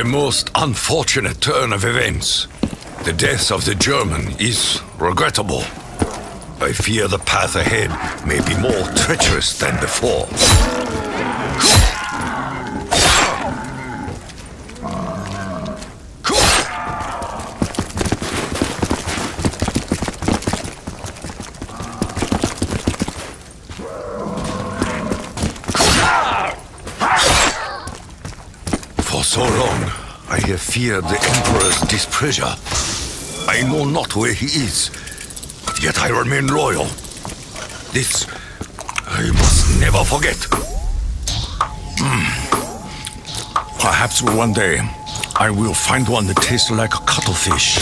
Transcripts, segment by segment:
A most unfortunate turn of events. The death of the German is regrettable. I fear the path ahead may be more treacherous than before. For so long, I have feared the Emperor's displeasure. I know not where he is, yet I remain loyal. This I must never forget. Hmm. Perhaps one day I will find one that tastes like a cuttlefish.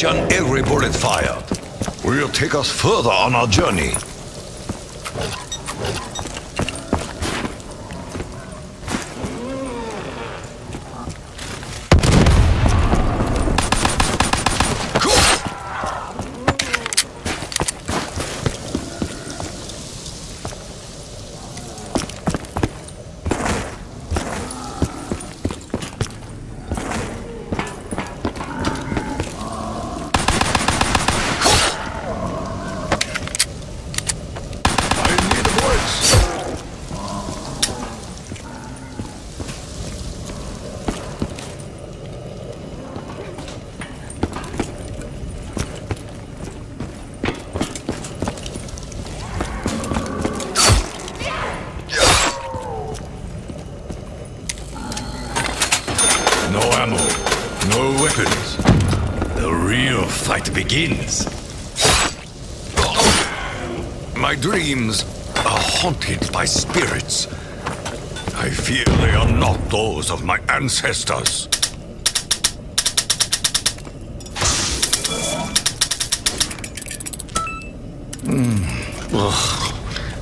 Each and every bullet fired will take us further on our journey. Ammo, no weapons. The real fight begins. My dreams are haunted by spirits. I fear they are not those of my ancestors. Mm. Ugh.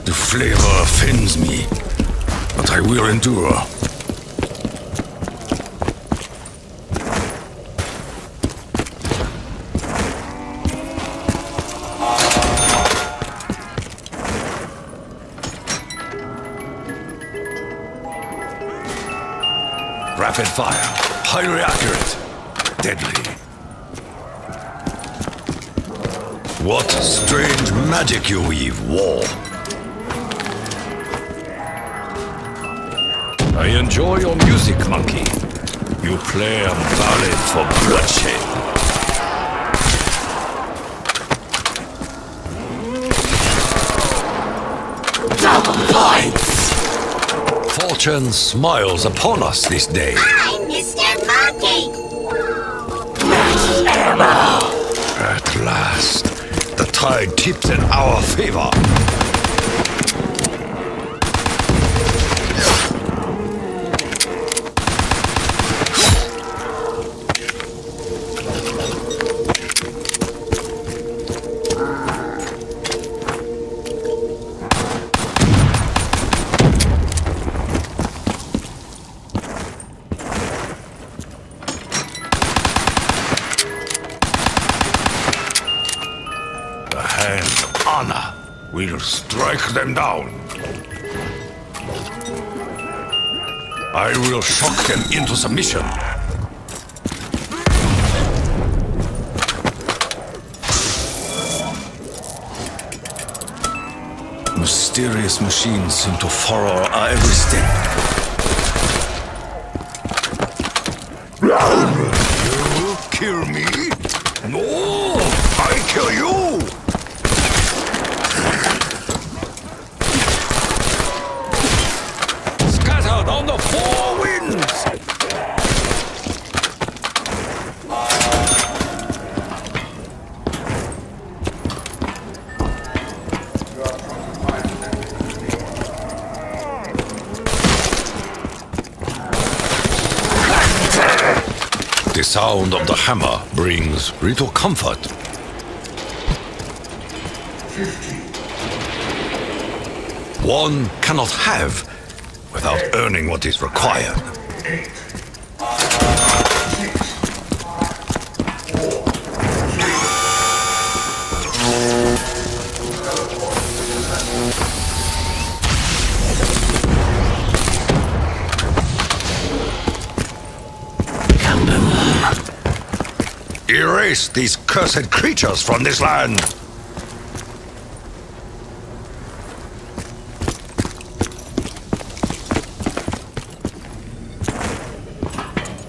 The flavor offends me, but I will endure. Rapid fire, highly accurate, deadly. What strange magic you weave, War. I enjoy your music, monkey. You play a ballad for bloodshed. Fortune smiles upon us this day. I'm Mr. Monkey! At last, the tide tips in our favor. Them down. I will shock them into submission. Mysterious machines seem to follow our every step. You kill me? No! I kill you! The sound of the hammer brings little comfort. One cannot have without earning what is required. Erase these cursed creatures from this land!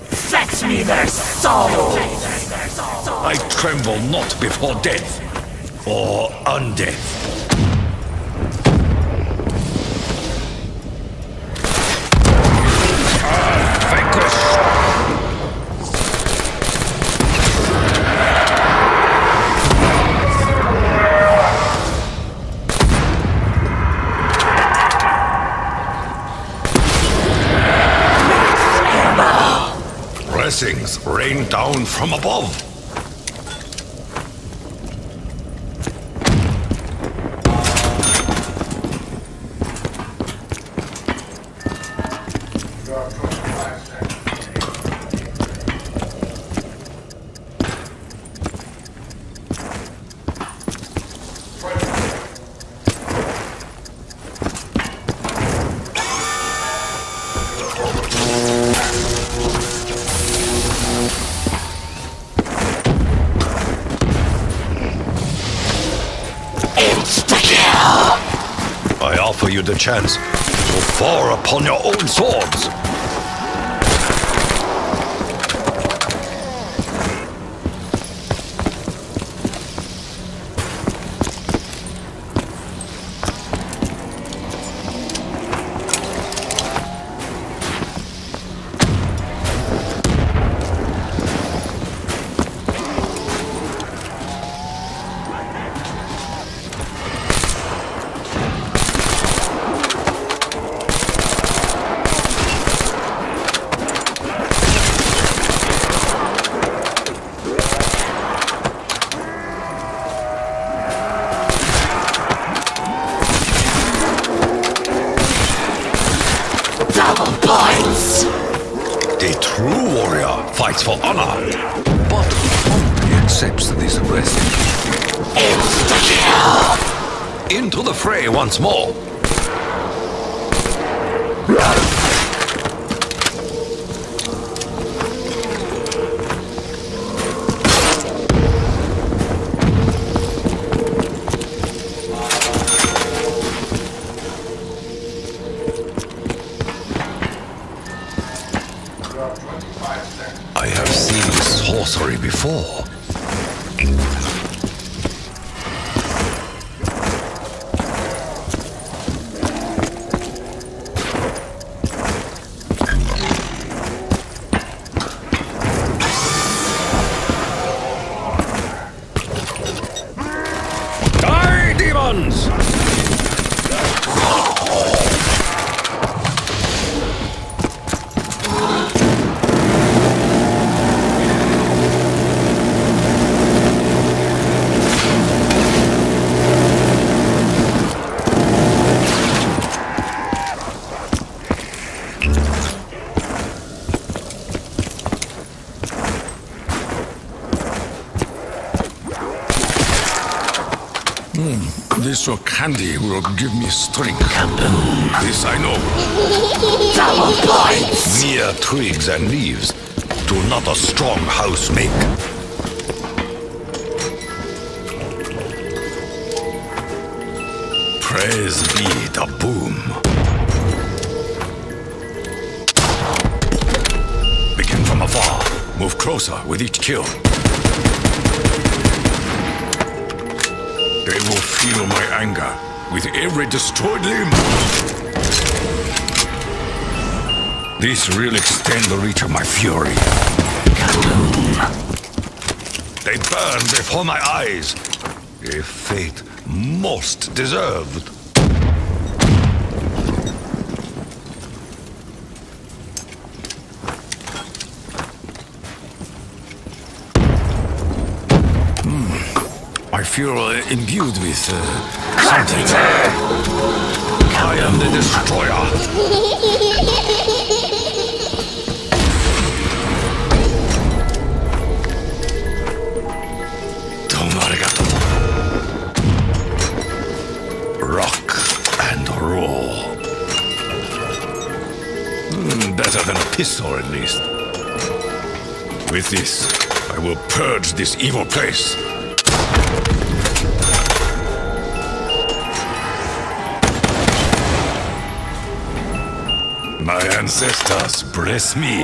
Fetch me their souls! I tremble not before death or undeath. Blessings rain down from above. Offer you the chance to fall upon your own swords. True warrior fights for honor, but humbly accepts this arrest. Insta-kill! Into the fray once more. I have seen this sorcery before. This candy will give me strength. This I know. Double points! Mere twigs and leaves do not a strong house make. Praise be the boom. Begin from afar. Move closer with each kill. They will feel my anger with every destroyed limb. This will extend the reach of my fury. They burn before my eyes. A fate most deserved. Feel uh, imbued with uh, something. I am the destroyer. Rock and roll. Hmm, better than a pistol, at least. With this, I will purge this evil place. Ancestors bless me.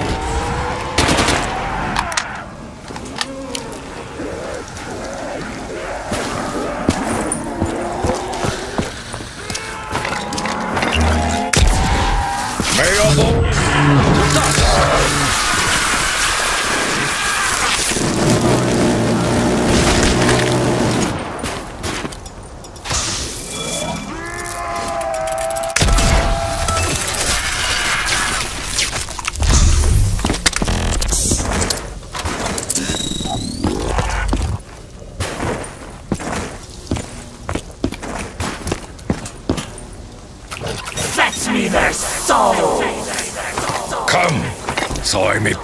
May your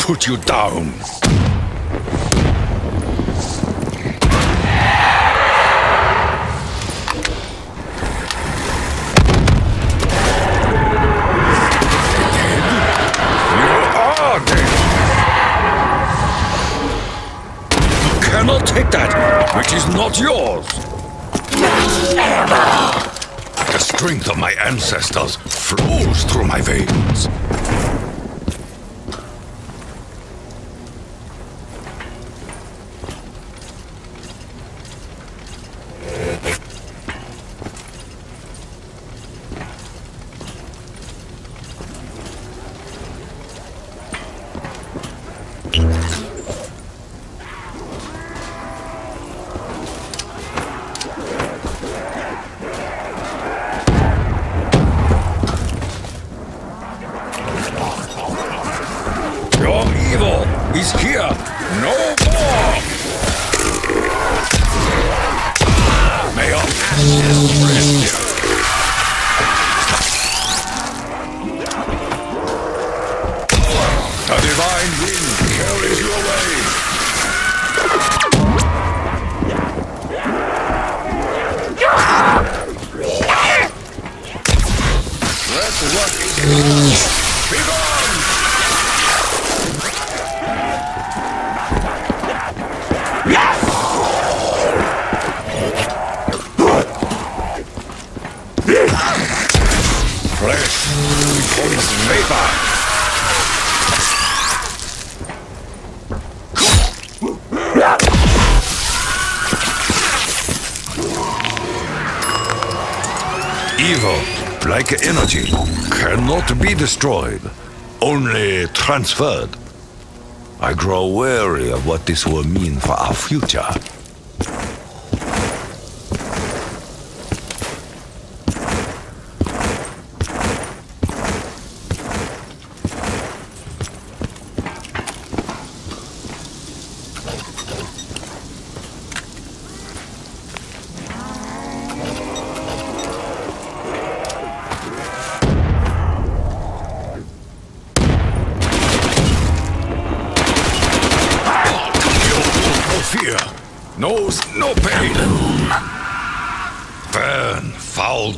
put you down. Cannot take that which is not yours. The strength of my ancestors flows through my veins. Destroyed, only transferred. I grow wary of what this will mean for our future.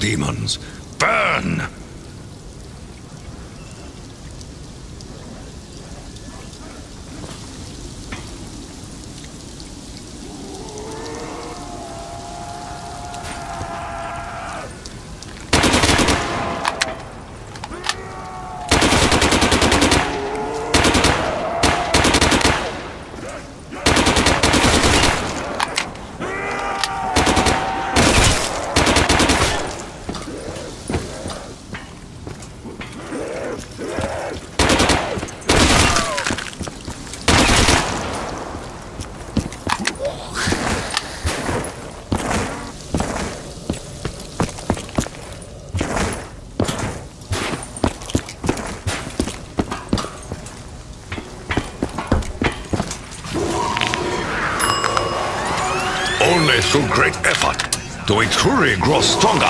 Demons, burn! Through great effort do we truly grow stronger.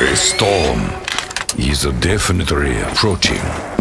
A storm is a definitely approaching.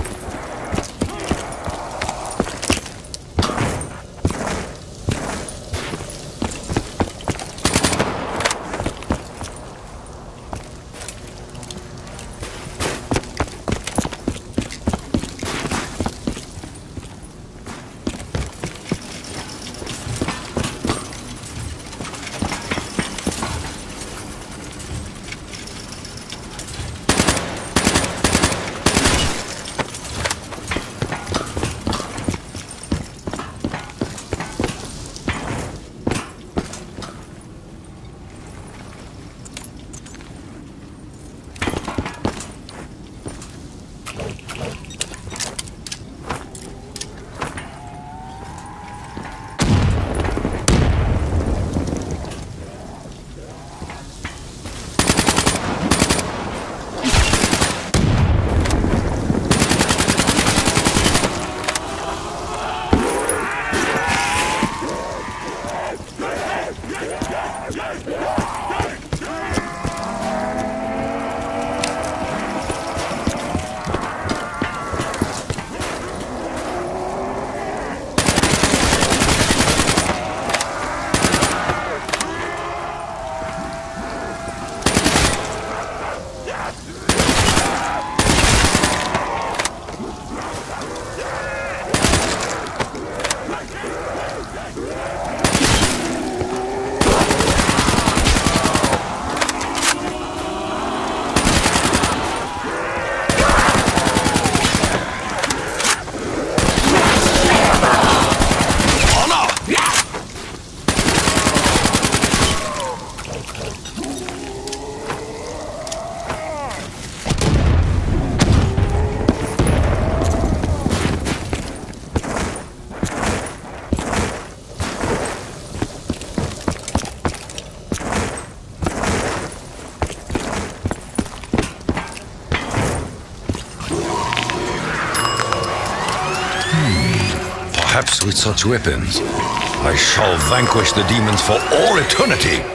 Such weapons, I shall vanquish the demons for all eternity.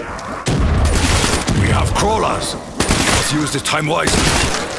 We have crawlers. Let's use this time wisely.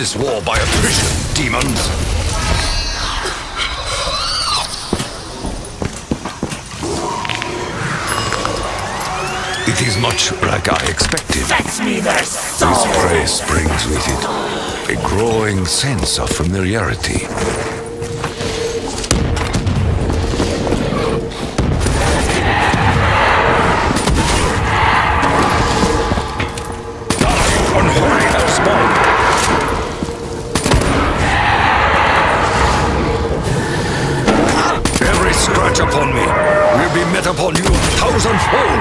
This war by attrition, demons! It is much like I expected. Fetch me their This souls! praise brings with it a growing sense of familiarity. You thousandfold.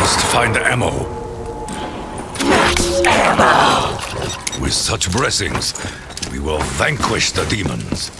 Must find ammo. With such blessings, we will vanquish the demons.